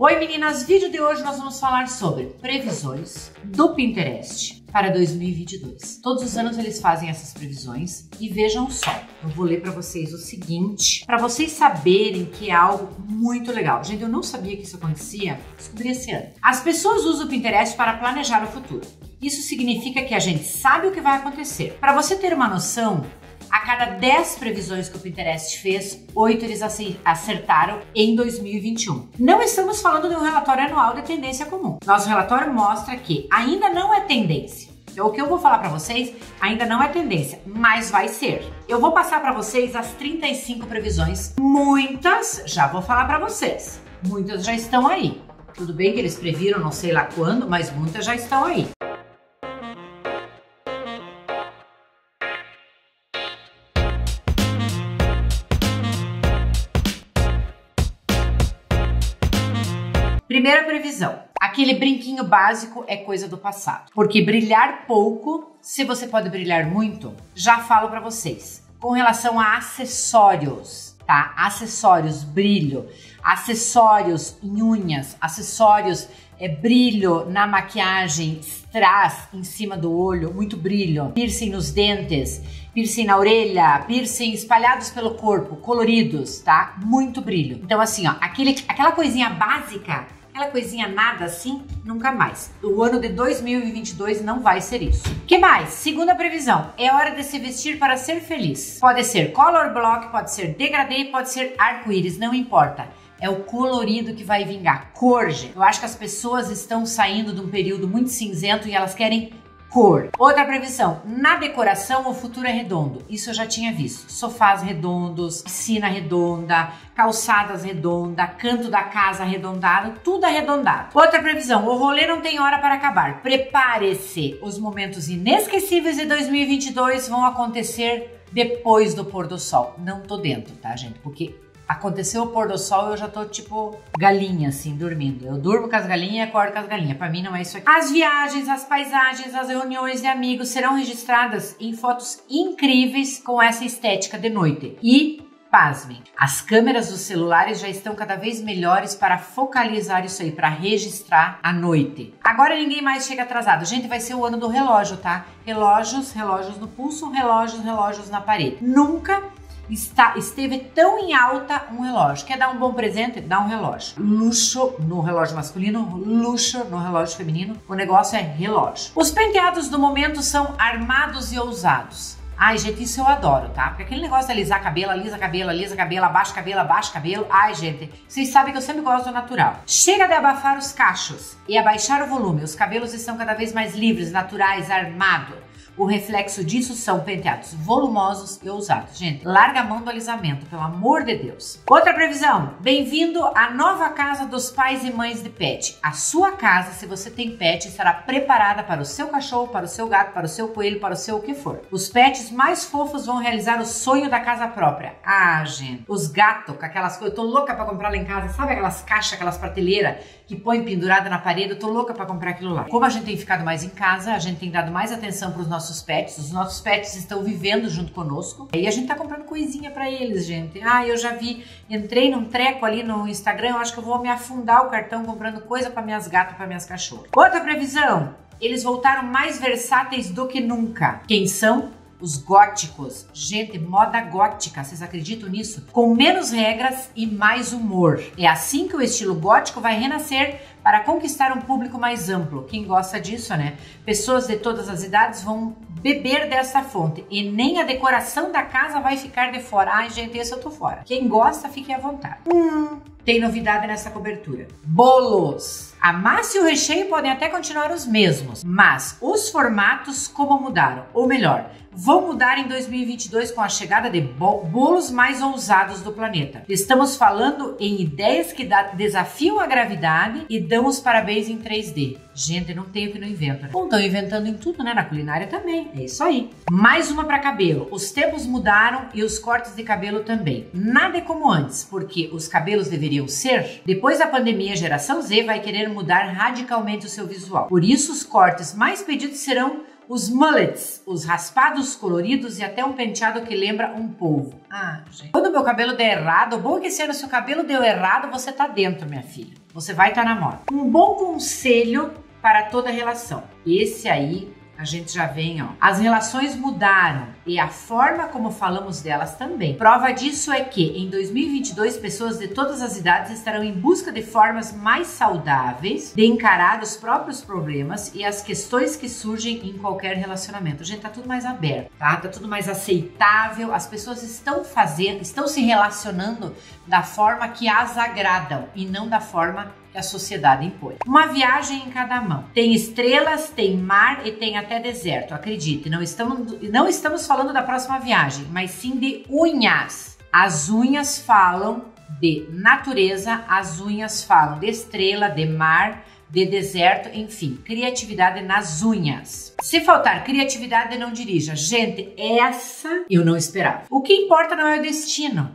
Oi meninas, vídeo de hoje nós vamos falar sobre previsões do Pinterest para 2022. Todos os anos eles fazem essas previsões e vejam só. Eu vou ler para vocês o seguinte, para vocês saberem que é algo muito legal. Gente, eu não sabia que isso acontecia, descobri esse ano. As pessoas usam o Pinterest para planejar o futuro. Isso significa que a gente sabe o que vai acontecer. Para você ter uma noção, a cada 10 previsões que o Pinterest fez, 8 eles acertaram em 2021. Não estamos falando de um relatório anual de tendência comum. Nosso relatório mostra que ainda não é tendência. Então, o que eu vou falar para vocês ainda não é tendência, mas vai ser. Eu vou passar para vocês as 35 previsões. Muitas já vou falar para vocês. Muitas já estão aí. Tudo bem que eles previram não sei lá quando, mas muitas já estão aí. Primeira previsão. Aquele brinquinho básico é coisa do passado. Porque brilhar pouco, se você pode brilhar muito, já falo para vocês. Com relação a acessórios, tá? Acessórios, brilho, acessórios em unhas, acessórios é brilho na maquiagem, strass em cima do olho, muito brilho, piercing nos dentes, piercing na orelha, piercing espalhados pelo corpo, coloridos, tá? Muito brilho. Então assim, ó, aquele, aquela coisinha básica aquela coisinha nada assim, nunca mais. O ano de 2022 não vai ser isso. Que mais? Segunda previsão, é hora de se vestir para ser feliz. Pode ser color block, pode ser degradê, pode ser arco-íris, não importa. É o colorido que vai vingar. Cor, Eu acho que as pessoas estão saindo de um período muito cinzento e elas querem Cor. Outra previsão: na decoração o futuro é redondo. Isso eu já tinha visto. Sofás redondos, piscina redonda, calçadas redonda, canto da casa arredondado, tudo arredondado. Outra previsão: o rolê não tem hora para acabar. Prepare-se. Os momentos inesquecíveis de 2022 vão acontecer depois do pôr do sol. Não tô dentro, tá, gente? Porque Aconteceu o pôr do sol, eu já tô tipo galinha, assim, dormindo. Eu durmo com as galinhas e acordo com as galinhas. Pra mim não é isso aqui. As viagens, as paisagens, as reuniões de amigos serão registradas em fotos incríveis com essa estética de noite. E Pasmem, as câmeras dos celulares já estão cada vez melhores para focalizar isso aí, para registrar a noite. Agora ninguém mais chega atrasado. Gente, vai ser o ano do relógio, tá? Relógios, relógios no pulso, relógios, relógios na parede. Nunca está, esteve tão em alta um relógio. Quer dar um bom presente? Dá um relógio. Luxo no relógio masculino, luxo no relógio feminino. O negócio é relógio. Os penteados do momento são armados e ousados. Ai, gente, isso eu adoro, tá? Porque aquele negócio de alisar cabelo, alisa cabelo, alisa cabelo, abaixa cabelo, abaixa cabelo. Ai, gente, vocês sabem que eu sempre gosto do natural. Chega de abafar os cachos e abaixar o volume. Os cabelos estão cada vez mais livres, naturais, armados. O reflexo disso são penteados volumosos e ousados. Gente, larga a mão do alisamento, pelo amor de Deus. Outra previsão: bem-vindo à nova casa dos pais e mães de pet. A sua casa, se você tem pet, estará preparada para o seu cachorro, para o seu gato, para o seu coelho, para o seu o que for. Os pets mais fofos vão realizar o sonho da casa própria. Ah, gente, os gatos com aquelas coisas, eu tô louca para comprar lá em casa, sabe aquelas caixas, aquelas prateleiras que põe pendurada na parede, eu tô louca para comprar aquilo lá. Como a gente tem ficado mais em casa, a gente tem dado mais atenção para os nossos nossos pets, os nossos pets estão vivendo junto conosco. E a gente tá comprando coisinha para eles, gente. Ah, eu já vi, entrei num treco ali no Instagram, eu acho que eu vou me afundar o cartão comprando coisa para minhas gatas, para minhas cachorras. Outra previsão, eles voltaram mais versáteis do que nunca. Quem são? Os góticos. Gente, moda gótica, vocês acreditam nisso? Com menos regras e mais humor. É assim que o estilo gótico vai renascer para conquistar um público mais amplo. Quem gosta disso, né? Pessoas de todas as idades vão beber dessa fonte e nem a decoração da casa vai ficar de fora. Ai, gente, esse eu tô fora. Quem gosta, fique à vontade. Hum, tem novidade nessa cobertura. Bolos. A massa e o recheio podem até continuar os mesmos, mas os formatos como mudaram, ou melhor, vão mudar em 2022 com a chegada de bolos mais ousados do planeta. Estamos falando em ideias que desafiam a gravidade e dão os parabéns em 3D. Gente, não tem o que não inventa. Bom, estão inventando em tudo, né? Na culinária também. É isso aí. Mais uma para cabelo. Os tempos mudaram e os cortes de cabelo também. Nada é como antes, porque os cabelos deveriam ser. Depois da pandemia, a geração Z vai querer mudar radicalmente o seu visual. Por isso, os cortes mais pedidos serão os mullets, os raspados coloridos e até um penteado que lembra um polvo. Ah, gente. Quando meu cabelo der errado, bom é que se o seu cabelo deu errado, você tá dentro, minha filha. Você vai estar tá na moda. Um bom conselho para toda relação. Esse aí a gente já vem, ó. As relações mudaram e a forma como falamos delas também. Prova disso é que em 2022 pessoas de todas as idades estarão em busca de formas mais saudáveis de encarar os próprios problemas e as questões que surgem em qualquer relacionamento. Gente, tá tudo mais aberto, tá? Tá tudo mais aceitável. As pessoas estão fazendo, estão se relacionando da forma que as agradam e não da forma a sociedade impõe. Uma viagem em cada mão. Tem estrelas, tem mar e tem até deserto. Acredite, não estamos, não estamos falando da próxima viagem, mas sim de unhas. As unhas falam de natureza, as unhas falam de estrela, de mar, de deserto, enfim, criatividade nas unhas. Se faltar criatividade, não dirija. Gente, essa eu não esperava. O que importa não é o destino,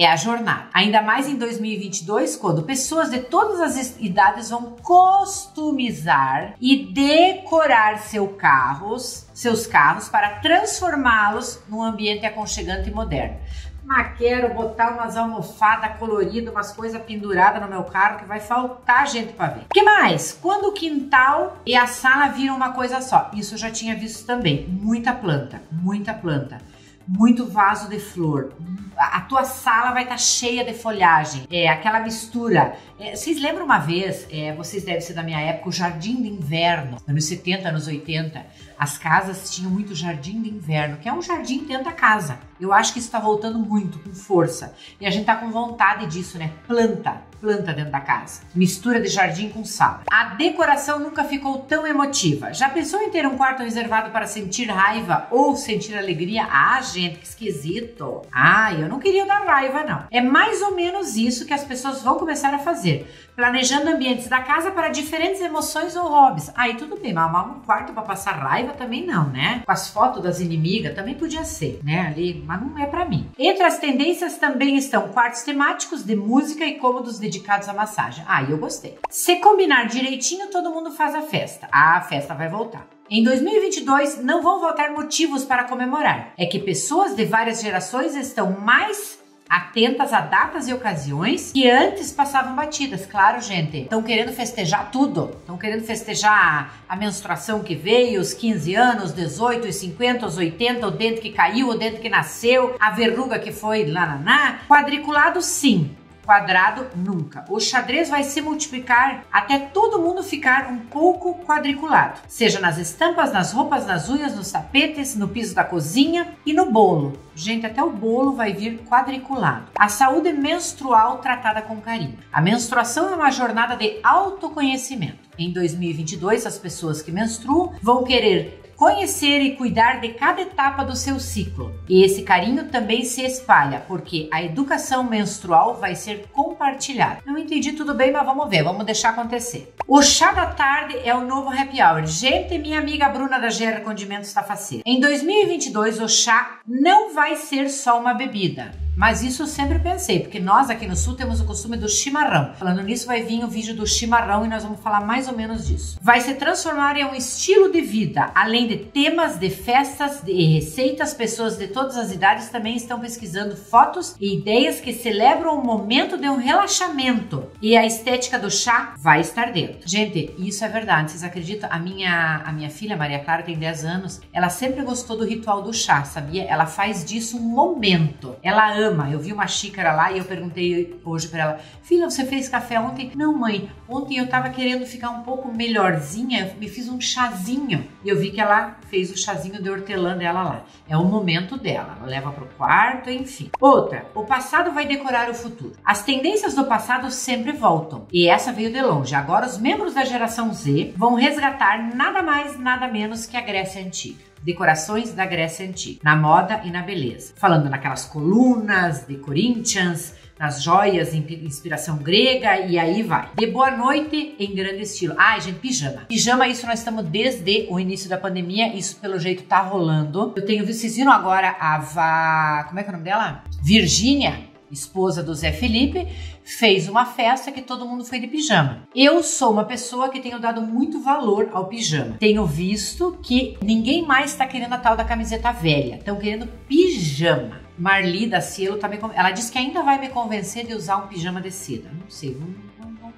é a jornada. Ainda mais em 2022, quando pessoas de todas as idades vão customizar e decorar seus carros, seus carros para transformá-los num ambiente aconchegante e moderno. Mas quero botar umas almofadas coloridas, umas coisas penduradas no meu carro que vai faltar gente para ver. que mais? Quando o quintal e a sala viram uma coisa só. Isso eu já tinha visto também. Muita planta, muita planta muito vaso de flor. A tua sala vai estar tá cheia de folhagem. É aquela mistura. É, vocês lembram uma vez, é, vocês devem ser da minha época, o jardim de inverno, anos 70, anos 80. As casas tinham muito jardim de inverno, que é um jardim dentro da casa. Eu acho que isso está voltando muito, com força. E a gente tá com vontade disso, né? Planta planta dentro da casa. Mistura de jardim com sala. A decoração nunca ficou tão emotiva. Já pensou em ter um quarto reservado para sentir raiva ou sentir alegria? Ah, gente, que esquisito. Ah, eu não queria dar raiva, não. É mais ou menos isso que as pessoas vão começar a fazer. Planejando ambientes da casa para diferentes emoções ou hobbies. Aí tudo bem, mas um quarto para passar raiva também não, né? Com as fotos das inimigas também podia ser, né? Ali, mas não é para mim. Entre as tendências também estão quartos temáticos de música e cômodos de dedicados à massagem. Ah, eu gostei. Se combinar direitinho, todo mundo faz a festa. Ah, a festa vai voltar. Em 2022 não vão faltar motivos para comemorar. É que pessoas de várias gerações estão mais atentas a datas e ocasiões que antes passavam batidas. Claro, gente, estão querendo festejar tudo. Estão querendo festejar a menstruação que veio, os 15 anos, 18, os 50, os 80, o dente que caiu, o dente que nasceu, a verruga que foi lá, lá, lá. Quadriculado, sim quadrado nunca. O xadrez vai se multiplicar até todo mundo ficar um pouco quadriculado, seja nas estampas, nas roupas, nas unhas, nos tapetes, no piso da cozinha e no bolo. Gente, até o bolo vai vir quadriculado. A saúde menstrual tratada com carinho. A menstruação é uma jornada de autoconhecimento. Em 2022, as pessoas que menstruam vão querer conhecer e cuidar de cada etapa do seu ciclo. E esse carinho também se espalha, porque a educação menstrual vai ser compartilhada. Não entendi tudo bem, mas vamos ver, vamos deixar acontecer. O chá da tarde é o novo happy hour. Gente, minha amiga Bruna da GR Condimentos está faceira. Em 2022, o chá não vai ser só uma bebida. Mas isso eu sempre pensei, porque nós aqui no sul temos o costume do chimarrão. Falando nisso, vai vir o vídeo do chimarrão e nós vamos falar mais ou menos disso. Vai se transformar em um estilo de vida, além de temas, de festas e receitas. Pessoas de todas as idades também estão pesquisando fotos e ideias que celebram o momento de um relaxamento. E a estética do chá vai estar dentro. Gente, isso é verdade. Vocês acreditam? A minha, a minha filha, Maria Clara, tem 10 anos. Ela sempre gostou do ritual do chá, sabia? Ela faz disso um momento. Ela ama Eu vi uma xícara lá e eu perguntei hoje para ela: Filha, você fez café ontem? Não, mãe. Ontem eu tava querendo ficar um pouco melhorzinha, me fiz um chazinho. E eu vi que ela fez o chazinho de hortelã dela lá. É o momento dela. Ela leva pro quarto, enfim. Outra: o passado vai decorar o futuro. As tendências do passado sempre voltam. E essa veio de longe. Agora, os membros da geração Z vão resgatar nada mais, nada menos que a Grécia Antiga decorações da Grécia Antiga, na moda e na beleza. Falando naquelas colunas de Corinthians, nas joias inspiração grega e aí vai. De boa noite em grande estilo. Ai, gente, pijama. Pijama, isso nós estamos desde o início da pandemia, isso pelo jeito tá rolando. Eu tenho visto, vocês viram agora a Va... como é que é o nome dela? Virgínia esposa do Zé Felipe, fez uma festa que todo mundo foi de pijama. Eu sou uma pessoa que tenho dado muito valor ao pijama. Tenho visto que ninguém mais está querendo a tal da camiseta velha, estão querendo pijama. Marli da Cielo tá me ela disse que ainda vai me convencer de usar um pijama de seda. Não sei, não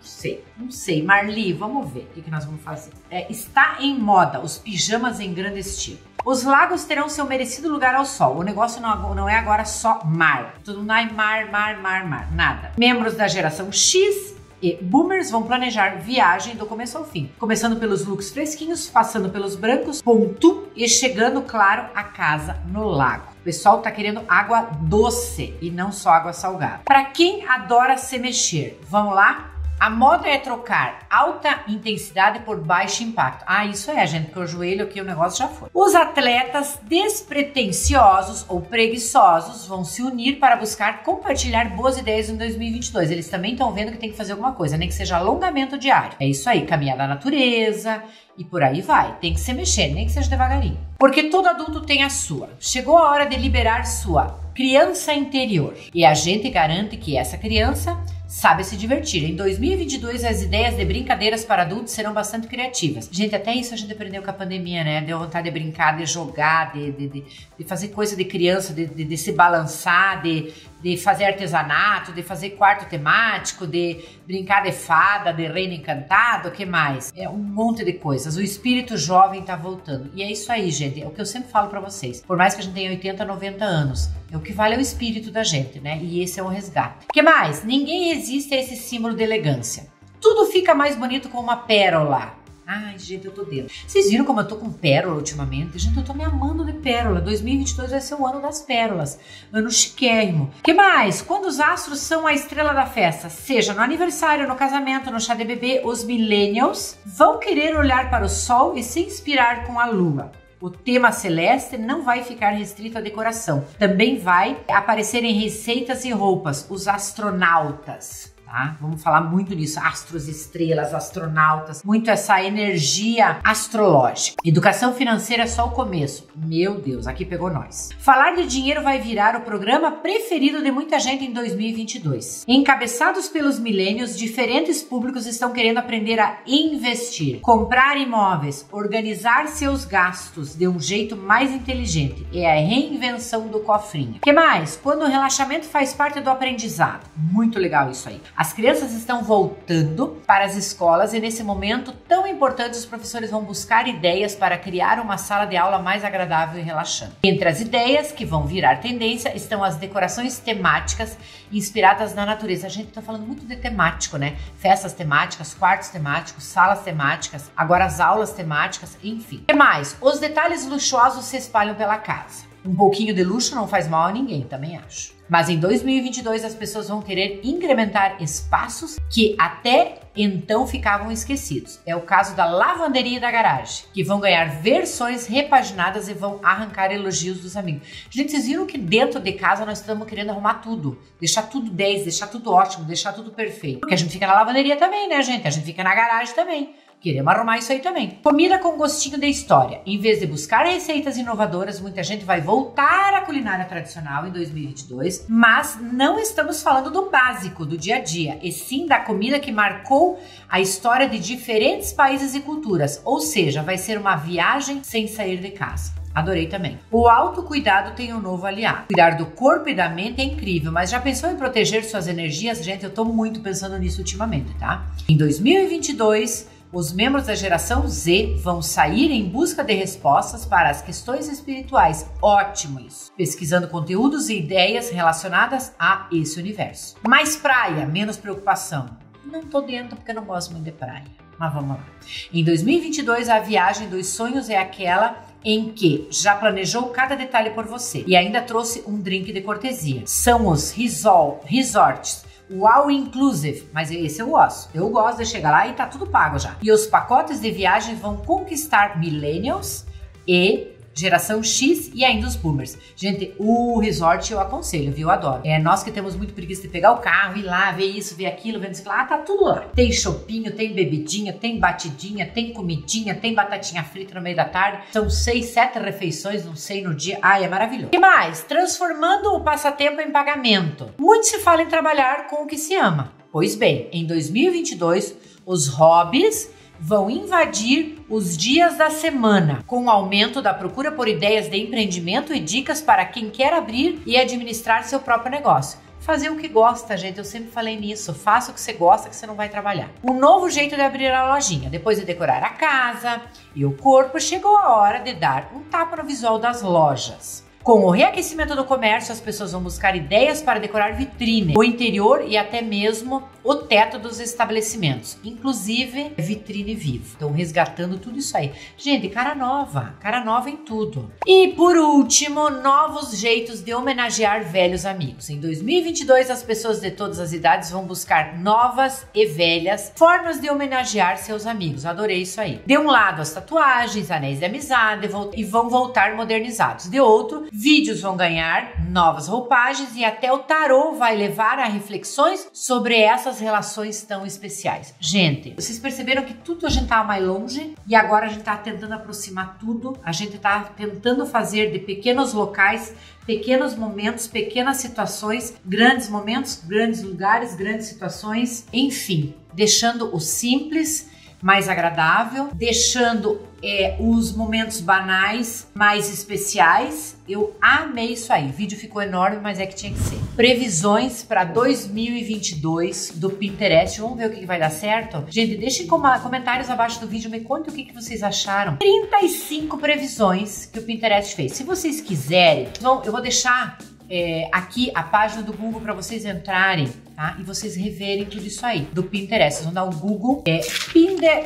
sei, não sei. Marli, vamos ver o que, que nós vamos fazer. É, está em moda os pijamas em grande estilo. Os lagos terão seu merecido lugar ao sol. O negócio não, não é agora só mar. Tudo não é mar, mar, mar, mar, nada. Membros da geração X e boomers vão planejar viagem do começo ao fim, começando pelos looks fresquinhos, passando pelos brancos, pontu e chegando, claro, a casa no lago. O pessoal tá querendo água doce e não só água salgada. Para quem adora se mexer, vamos lá? A moda é trocar alta intensidade por baixo impacto. Ah, isso é, gente, porque o joelho aqui o negócio já foi. Os atletas despretensiosos ou preguiçosos vão se unir para buscar compartilhar boas ideias em 2022. Eles também estão vendo que tem que fazer alguma coisa, nem que seja alongamento diário. É isso aí, caminhar na natureza, e por aí vai. Tem que se mexer, nem que seja devagarinho. Porque todo adulto tem a sua. Chegou a hora de liberar sua criança interior. E a gente garante que essa criança sabe se divertir. Em 2022, as ideias de brincadeiras para adultos serão bastante criativas. Gente, até isso a gente aprendeu com a pandemia, né? Deu vontade de brincar, de jogar, de, de, de, de fazer coisa de criança, de, de, de se balançar, de, de fazer artesanato, de fazer quarto temático, de brincar de fada, de reino encantado, o que mais? É um monte de coisas. O espírito jovem tá voltando. E é isso aí, gente. É o que eu sempre falo para vocês. Por mais que a gente tenha 80, 90 anos, é o que vale é o espírito da gente, né? E esse é o resgate. O que mais? Ninguém resiste a esse símbolo de elegância. Tudo fica mais bonito com uma pérola. Ai, gente, eu tô dentro. Vocês viram como eu tô com pérola ultimamente? Gente, eu tô me amando de pérola. 2022 vai ser o ano das pérolas. Ano chiquérrimo. que mais? Quando os astros são a estrela da festa, seja no aniversário, no casamento, no chá de bebê, os millennials vão querer olhar para o sol e se inspirar com a lua. O tema celeste não vai ficar restrito à decoração. Também vai aparecer em receitas e roupas. Os astronautas tá? Vamos falar muito nisso, astros, estrelas, astronautas, muito essa energia astrológica. Educação financeira é só o começo. Meu Deus, aqui pegou nós. Falar de dinheiro vai virar o programa preferido de muita gente em 2022. Encabeçados pelos milênios, diferentes públicos estão querendo aprender a investir, comprar imóveis, organizar seus gastos de um jeito mais inteligente. É a reinvenção do cofrinho. Que mais? Quando o relaxamento faz parte do aprendizado. Muito legal isso aí. As crianças estão voltando para as escolas e nesse momento tão importante os professores vão buscar ideias para criar uma sala de aula mais agradável e relaxante. Entre as ideias que vão virar tendência estão as decorações temáticas inspiradas na natureza. A gente está falando muito de temático, né? Festas temáticas, quartos temáticos, salas temáticas, agora as aulas temáticas, enfim. E mais, os detalhes luxuosos se espalham pela casa. Um pouquinho de luxo não faz mal a ninguém, também acho. Mas em 2022 as pessoas vão querer incrementar espaços que até então ficavam esquecidos. É o caso da lavanderia da garagem, que vão ganhar versões repaginadas e vão arrancar elogios dos amigos. Gente, vocês viram que dentro de casa nós estamos querendo arrumar tudo, deixar tudo 10, deixar tudo ótimo, deixar tudo perfeito. Porque a gente fica na lavanderia também, né, gente? A gente fica na garagem também. Queremos arrumar isso aí também. Comida com gostinho de história. Em vez de buscar receitas inovadoras, muita gente vai voltar à culinária tradicional em 2022, mas não estamos falando do básico, do dia a dia, e sim da comida que marcou a história de diferentes países e culturas. Ou seja, vai ser uma viagem sem sair de casa. Adorei também. O autocuidado tem um novo aliado. Cuidar do corpo e da mente é incrível, mas já pensou em proteger suas energias? Gente, eu tô muito pensando nisso ultimamente, tá? Em 2022, os membros da geração Z vão sair em busca de respostas para as questões espirituais. Ótimo isso. Pesquisando conteúdos e ideias relacionadas a esse universo. Mais praia, menos preocupação. Não tô dentro porque não gosto muito de praia. Mas vamos lá. Em 2022, a viagem dos sonhos é aquela em que já planejou cada detalhe por você e ainda trouxe um drink de cortesia. São os resol, resorts o All Inclusive, mas esse eu gosto. Eu gosto de chegar lá e tá tudo pago já. E os pacotes de viagem vão conquistar millennials e geração X e ainda os boomers. Gente, o resort eu aconselho, viu? Eu adoro. É nós que temos muito preguiça de pegar o carro, ir lá, ver isso, ver aquilo, ver isso lá, tá tudo lá. Tem chopinho, tem bebidinha, tem batidinha, tem comidinha, tem batatinha frita no meio da tarde. São seis, sete refeições, não sei, no dia. Ai, é maravilhoso. E mais? Transformando o passatempo em pagamento. Muito se fala em trabalhar com o que se ama. Pois bem, em 2022, os hobbies vão invadir os dias da semana, com o aumento da procura por ideias de empreendimento e dicas para quem quer abrir e administrar seu próprio negócio. Fazer o que gosta, gente. Eu sempre falei nisso. Faça o que você gosta, que você não vai trabalhar. Um novo jeito de abrir a lojinha. Depois de decorar a casa e o corpo, chegou a hora de dar um tapa no visual das lojas. Com o reaquecimento do comércio, as pessoas vão buscar ideias para decorar vitrine, o interior e até mesmo o teto dos estabelecimentos, inclusive vitrine vivo. Estão resgatando tudo isso aí. Gente, cara nova, cara nova em tudo. E por último, novos jeitos de homenagear velhos amigos. Em 2022, as pessoas de todas as idades vão buscar novas e velhas formas de homenagear seus amigos. Adorei isso aí. De um lado, as tatuagens, anéis de amizade e vão voltar modernizados. De outro, vídeos vão ganhar novas roupagens e até o tarô vai levar a reflexões sobre essas relações tão especiais. Gente, vocês perceberam que tudo a gente tava mais longe e agora a gente tá tentando aproximar tudo, a gente tá tentando fazer de pequenos locais, pequenos momentos, pequenas situações, grandes momentos, grandes lugares, grandes situações, enfim, deixando o simples mais agradável, deixando é, os momentos banais mais especiais. Eu amei isso aí. O vídeo ficou enorme, mas é que tinha que ser. Previsões para 2022 do Pinterest. Vamos ver o que vai dar certo? Gente, deixem comentários abaixo do vídeo, me contem o que vocês acharam. 35 previsões que o Pinterest fez. Se vocês quiserem, eu vou deixar é, aqui a página do Google para vocês entrarem tá? E vocês reverem tudo isso aí do Pinterest. Vocês vão dar o Google é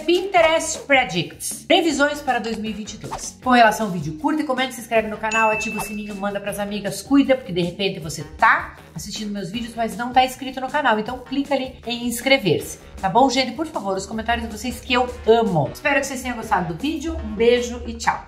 Pinterest Predicts. Previsões para 2022. Com relação ao vídeo, curta e comente, se inscreve no canal, ativa o sininho, manda pras amigas, cuida, porque de repente você tá assistindo meus vídeos, mas não tá inscrito no canal. Então clica ali em inscrever-se. Tá bom, gente? Por favor, os comentários de vocês que eu amo. Espero que vocês tenham gostado do vídeo. Um beijo e tchau.